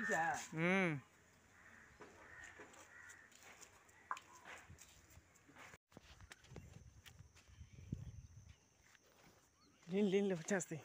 시샤. 음. 린 린로 찾았어.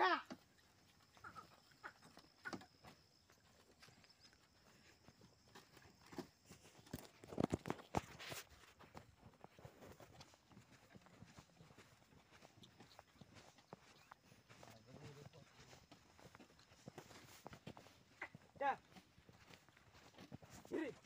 かじゃあ。ゆり。